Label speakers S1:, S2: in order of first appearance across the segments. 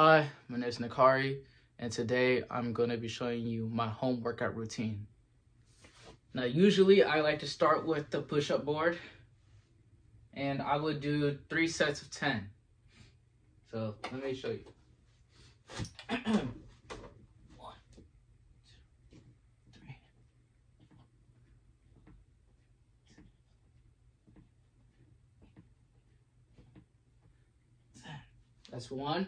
S1: Hi, my name is Nakari, and today I'm going to be showing you my home workout routine. Now, usually I like to start with the push-up board, and I would do three sets of 10. So, let me show you. That's one.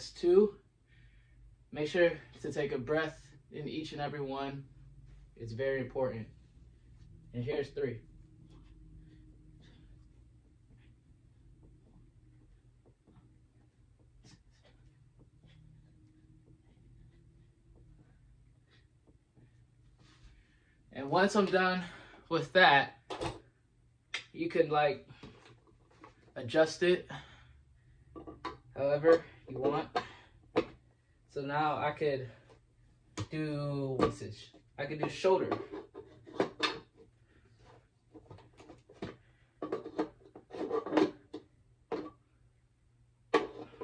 S1: Two. Make sure to take a breath in each and every one. It's very important. And here's three. And once I'm done with that, you can like adjust it however you want. So now I could do, what's this? I could do shoulder.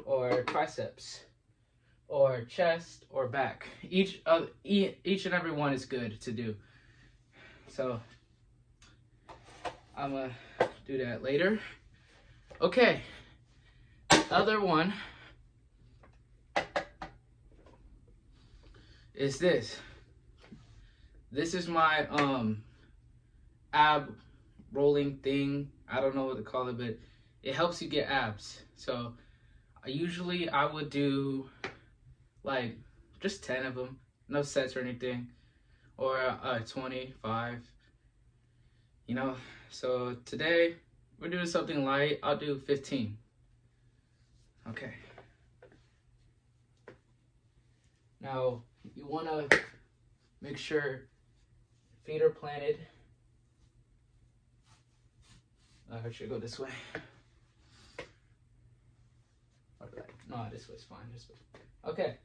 S1: Or triceps. Or chest or back. Each, uh, each and every one is good to do. So I'm gonna do that later. Okay, other one is this. This is my um ab rolling thing. I don't know what to call it, but it helps you get abs. So I usually I would do like just 10 of them, no sets or anything, or uh, 25. You know, so today we're doing something light. I'll do 15. Okay. Now, you want to make sure feet are planted. I should go this way. Right. No, this way's fine. This way. Okay.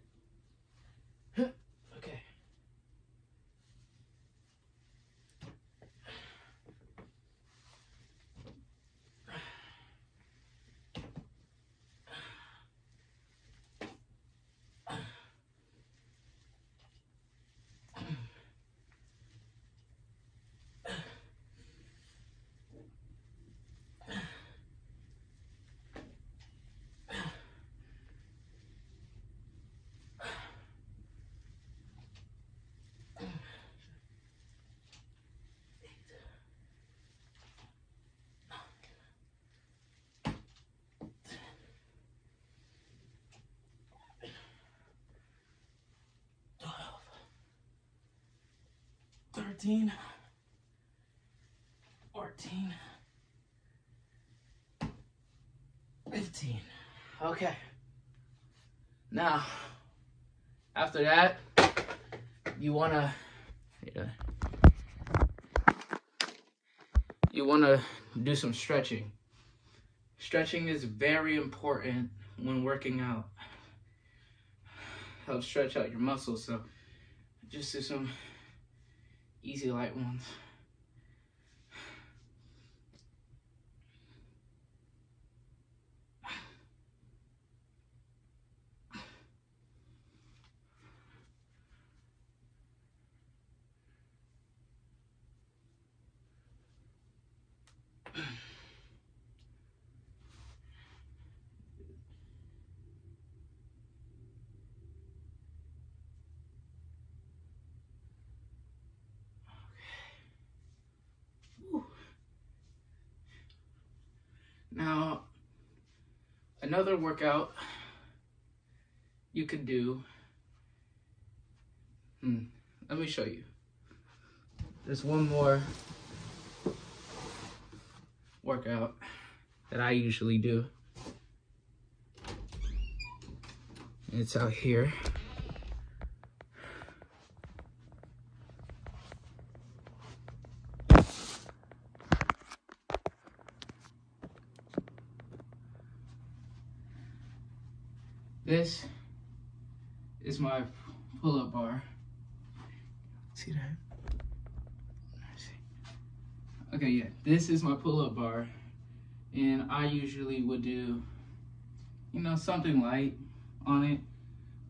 S1: Thirteen, fourteen, fifteen. Okay. Now, after that, you wanna, you wanna do some stretching. Stretching is very important when working out. Help stretch out your muscles, so just do some easy light ones. Now, another workout you could do, hmm, let me show you. There's one more workout that I usually do. It's out here. This is my pull-up bar. See that? Okay, yeah, this is my pull-up bar, and I usually would do, you know, something light on it,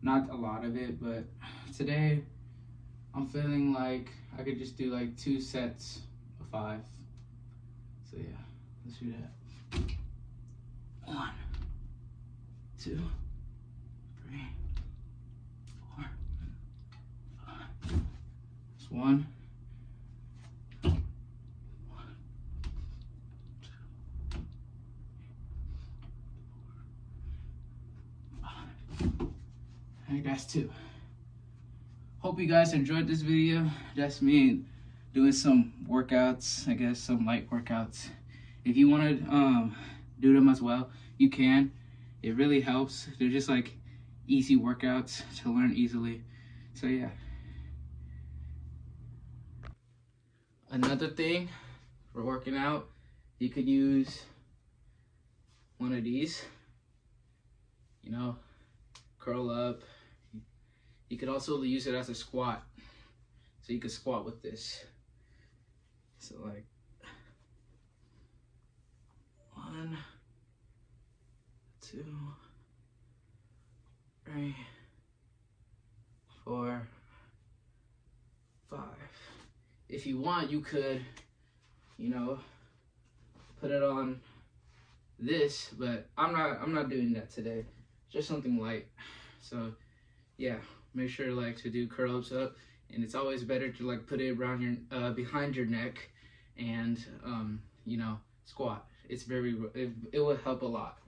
S1: not a lot of it, but today I'm feeling like I could just do like two sets of five. So yeah, let's do that. One, two, three, four, five. That's one. I guess two. Hope you guys enjoyed this video. That's me doing some workouts, I guess some light workouts. If you want to um, do them as well, you can. It really helps. They're just like easy workouts to learn easily. So yeah. Another thing for working out, you could use one of these. You know, curl up. You could also use it as a squat. So you could squat with this. So like one, two, three, four, five. If you want, you could, you know, put it on this, but I'm not I'm not doing that today just something light. So yeah, make sure like to do curl ups up and it's always better to like put it around your uh, behind your neck and um, you know squat. It's very it, it will help a lot.